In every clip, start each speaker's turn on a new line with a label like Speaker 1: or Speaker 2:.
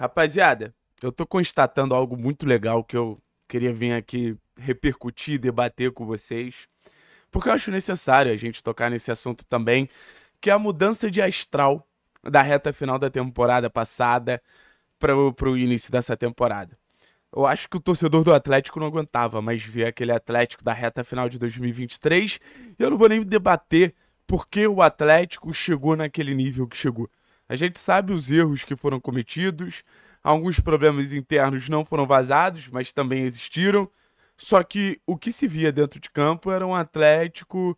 Speaker 1: Rapaziada, eu tô constatando algo muito legal que eu queria vir aqui repercutir, debater com vocês, porque eu acho necessário a gente tocar nesse assunto também, que é a mudança de astral da reta final da temporada passada para o início dessa temporada. Eu acho que o torcedor do Atlético não aguentava mais ver aquele Atlético da reta final de 2023. E eu não vou nem debater por que o Atlético chegou naquele nível que chegou. A gente sabe os erros que foram cometidos, alguns problemas internos não foram vazados, mas também existiram. Só que o que se via dentro de campo era um Atlético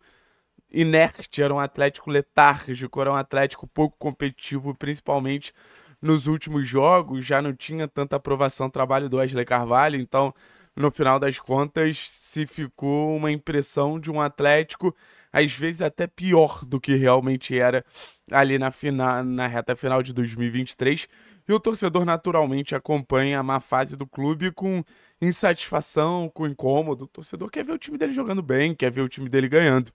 Speaker 1: inerte, era um Atlético letárgico, era um Atlético pouco competitivo, principalmente nos últimos jogos. Já não tinha tanta aprovação do trabalho do Wesley Carvalho, então no final das contas se ficou uma impressão de um Atlético às vezes até pior do que realmente era ali na, final, na reta final de 2023. E o torcedor naturalmente acompanha a má fase do clube com insatisfação, com incômodo. O torcedor quer ver o time dele jogando bem, quer ver o time dele ganhando.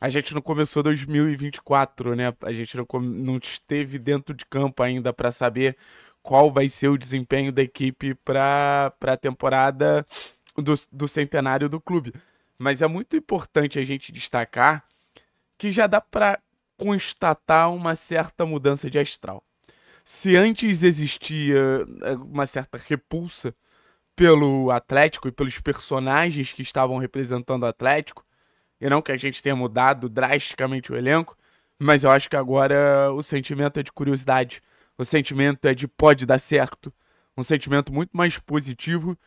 Speaker 1: A gente não começou 2024, né? A gente não, não esteve dentro de campo ainda para saber qual vai ser o desempenho da equipe para a temporada do, do centenário do clube. Mas é muito importante a gente destacar que já dá para constatar uma certa mudança de astral. Se antes existia eh, uma certa repulsa pelo Atlético e pelos personagens que estavam representando o Atlético, e não que a gente tenha mudado drasticamente o elenco, mas eu acho que agora o sentimento é de curiosidade, o sentimento é de pode dar certo, um sentimento muito mais positivo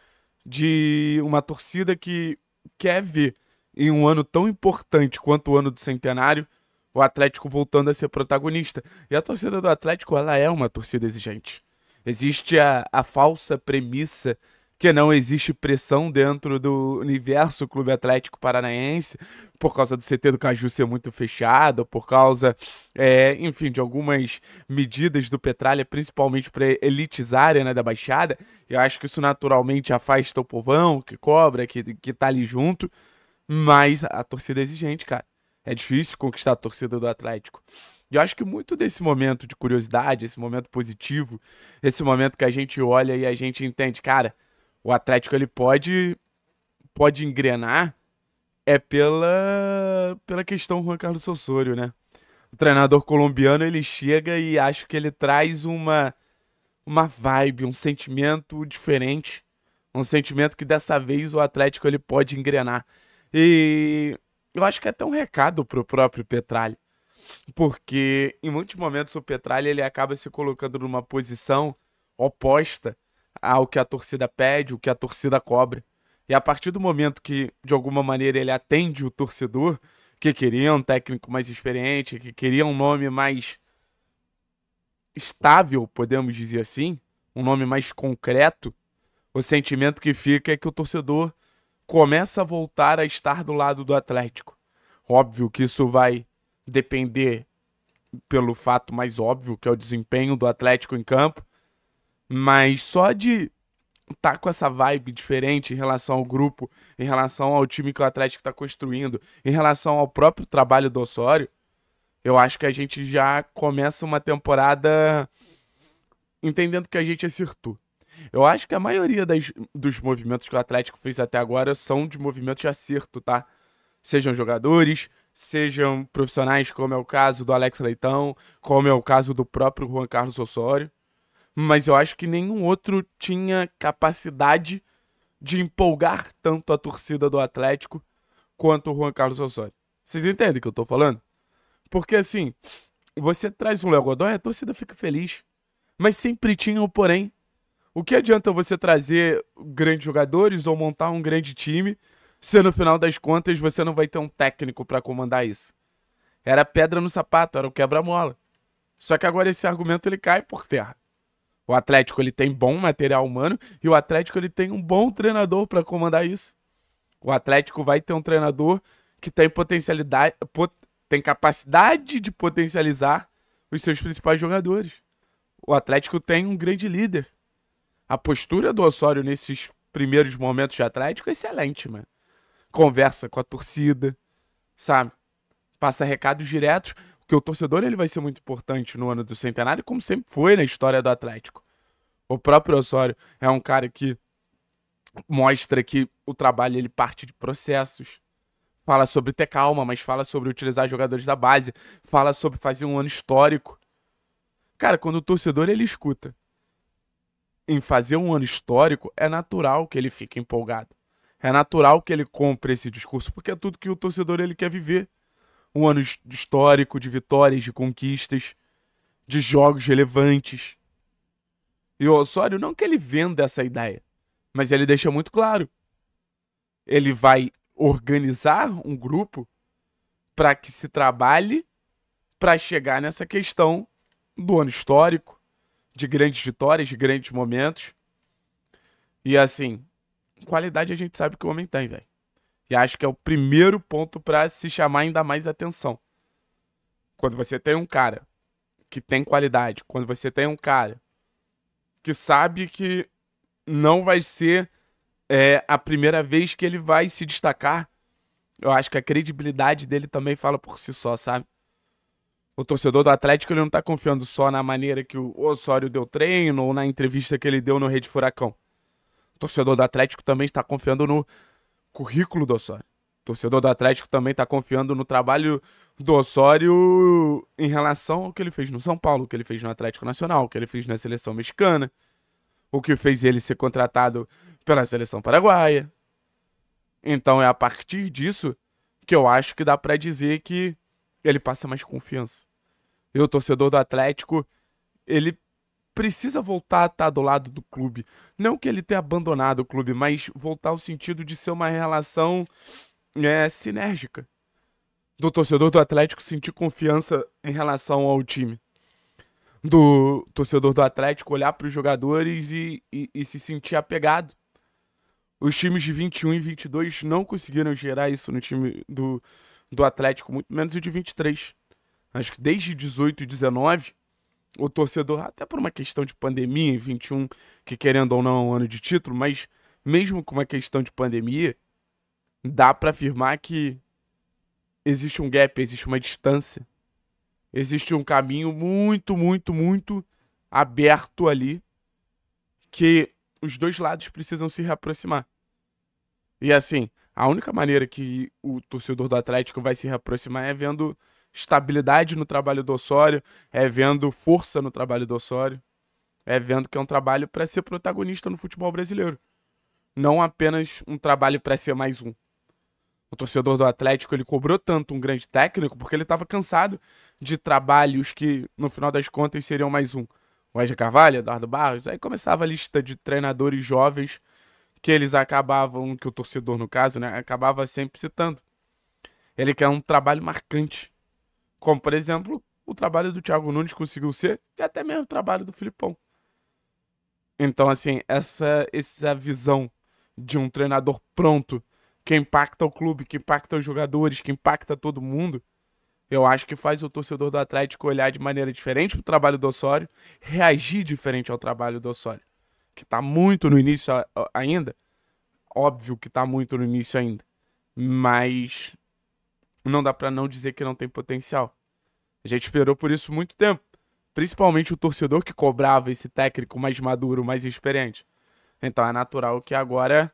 Speaker 1: de uma torcida que quer ver em um ano tão importante quanto o ano do centenário o Atlético voltando a ser protagonista. E a torcida do Atlético, ela é uma torcida exigente. Existe a, a falsa premissa que não existe pressão dentro do universo Clube Atlético Paranaense, por causa do CT do Caju ser muito fechado, por causa, é, enfim, de algumas medidas do Petralha, principalmente para elitizar a da Baixada. Eu acho que isso naturalmente afasta o povão que cobra, que, que tá ali junto. Mas a torcida é exigente, cara. É difícil conquistar a torcida do Atlético. E eu acho que muito desse momento de curiosidade, esse momento positivo, esse momento que a gente olha e a gente entende, cara, o Atlético ele pode pode engrenar é pela pela questão Juan Carlos Osorio, né? O treinador colombiano ele chega e acho que ele traz uma uma vibe, um sentimento diferente, um sentimento que dessa vez o Atlético ele pode engrenar. E eu acho que é até um recado pro próprio Petralha. Porque em muitos momentos o Petralha ele acaba se colocando numa posição oposta ao que a torcida pede, o que a torcida cobra. E a partir do momento que, de alguma maneira, ele atende o torcedor, que queria um técnico mais experiente, que queria um nome mais estável, podemos dizer assim, um nome mais concreto, o sentimento que fica é que o torcedor começa a voltar a estar do lado do Atlético. Óbvio que isso vai depender pelo fato mais óbvio, que é o desempenho do Atlético em campo, mas só de estar tá com essa vibe diferente em relação ao grupo, em relação ao time que o Atlético está construindo, em relação ao próprio trabalho do Osório, eu acho que a gente já começa uma temporada entendendo que a gente acertou. Eu acho que a maioria das, dos movimentos que o Atlético fez até agora são de movimentos de acerto, tá? Sejam jogadores, sejam profissionais, como é o caso do Alex Leitão, como é o caso do próprio Juan Carlos Osório. Mas eu acho que nenhum outro tinha capacidade de empolgar tanto a torcida do Atlético quanto o Juan Carlos Osório. Vocês entendem o que eu tô falando? Porque assim, você traz um Léo Godoy, a torcida fica feliz. Mas sempre tinha o porém. O que adianta você trazer grandes jogadores ou montar um grande time se no final das contas você não vai ter um técnico para comandar isso? Era pedra no sapato, era o quebra-mola. Só que agora esse argumento ele cai por terra. O Atlético ele tem bom material humano e o Atlético ele tem um bom treinador para comandar isso. O Atlético vai ter um treinador que tem potencialidade, pot, tem capacidade de potencializar os seus principais jogadores. O Atlético tem um grande líder a postura do Osório nesses primeiros momentos de Atlético é excelente, mano. Conversa com a torcida, sabe? Passa recados diretos, porque o torcedor ele vai ser muito importante no ano do centenário, como sempre foi na história do Atlético. O próprio Osório é um cara que mostra que o trabalho ele parte de processos. Fala sobre ter calma, mas fala sobre utilizar jogadores da base. Fala sobre fazer um ano histórico. Cara, quando o torcedor ele escuta em fazer um ano histórico, é natural que ele fique empolgado. É natural que ele compre esse discurso, porque é tudo que o torcedor ele quer viver. Um ano histórico de vitórias, de conquistas, de jogos relevantes. E o Osório, não que ele venda essa ideia, mas ele deixa muito claro. Ele vai organizar um grupo para que se trabalhe para chegar nessa questão do ano histórico, de grandes vitórias, de grandes momentos. E assim, qualidade a gente sabe que o homem tem, velho. E acho que é o primeiro ponto para se chamar ainda mais atenção. Quando você tem um cara que tem qualidade, quando você tem um cara que sabe que não vai ser é, a primeira vez que ele vai se destacar, eu acho que a credibilidade dele também fala por si só, sabe? O torcedor do Atlético ele não tá confiando só na maneira que o Osório deu treino ou na entrevista que ele deu no Rede Furacão. O torcedor do Atlético também está confiando no currículo do Osório. O torcedor do Atlético também está confiando no trabalho do Osório em relação ao que ele fez no São Paulo, o que ele fez no Atlético Nacional, o que ele fez na seleção mexicana, o que fez ele ser contratado pela seleção paraguaia. Então é a partir disso que eu acho que dá para dizer que ele passa mais confiança. E o torcedor do Atlético, ele precisa voltar a estar do lado do clube. Não que ele tenha abandonado o clube, mas voltar ao sentido de ser uma relação é, sinérgica. Do torcedor do Atlético sentir confiança em relação ao time. Do torcedor do Atlético olhar para os jogadores e, e, e se sentir apegado. Os times de 21 e 22 não conseguiram gerar isso no time do, do Atlético, muito menos o de 23. Acho que desde 18 e 19 o torcedor, até por uma questão de pandemia em 21, que querendo ou não é um ano de título, mas mesmo com uma questão de pandemia, dá para afirmar que existe um gap, existe uma distância. Existe um caminho muito, muito, muito aberto ali que os dois lados precisam se reaproximar. E assim, a única maneira que o torcedor do Atlético vai se reaproximar é vendo estabilidade no trabalho do Osório, é vendo força no trabalho do Osório, é vendo que é um trabalho para ser protagonista no futebol brasileiro. Não apenas um trabalho para ser mais um. O torcedor do Atlético ele cobrou tanto um grande técnico porque ele estava cansado de trabalhos que, no final das contas, seriam mais um. O Edgar Carvalho, Eduardo Barros, aí começava a lista de treinadores jovens que eles acabavam, que o torcedor, no caso, né, acabava sempre citando. Ele quer um trabalho marcante. Como, por exemplo, o trabalho do Thiago Nunes conseguiu ser, e até mesmo o trabalho do Filipão. Então, assim, essa, essa visão de um treinador pronto, que impacta o clube, que impacta os jogadores, que impacta todo mundo, eu acho que faz o torcedor do Atlético olhar de maneira diferente para o trabalho do Osório, reagir diferente ao trabalho do Osório, que está muito no início ainda. Óbvio que está muito no início ainda. Mas não dá para não dizer que não tem potencial. A gente esperou por isso muito tempo. Principalmente o torcedor que cobrava esse técnico mais maduro, mais experiente. Então é natural que agora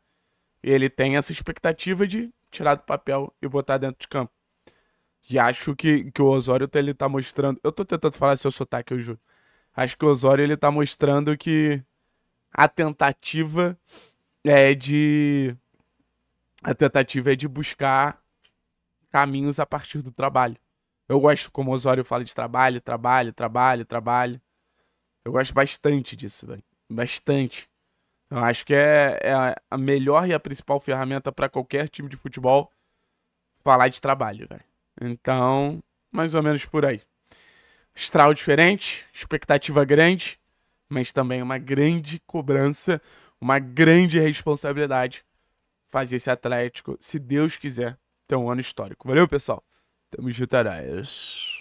Speaker 1: ele tenha essa expectativa de tirar do papel e botar dentro de campo. E acho que, que o Osório tá, ele tá mostrando. Eu tô tentando falar seu sotaque, eu juro. Acho que o Osório ele tá mostrando que a tentativa é de. A tentativa é de buscar caminhos a partir do trabalho. Eu gosto como o Osório fala de trabalho, trabalho, trabalho, trabalho. Eu gosto bastante disso, velho. Bastante. Eu acho que é, é, a melhor e a principal ferramenta para qualquer time de futebol falar de trabalho, velho. Então, mais ou menos por aí. Estral diferente, expectativa grande, mas também uma grande cobrança, uma grande responsabilidade fazer esse Atlético, se Deus quiser, ter um ano histórico. Valeu, pessoal? Tamo junto,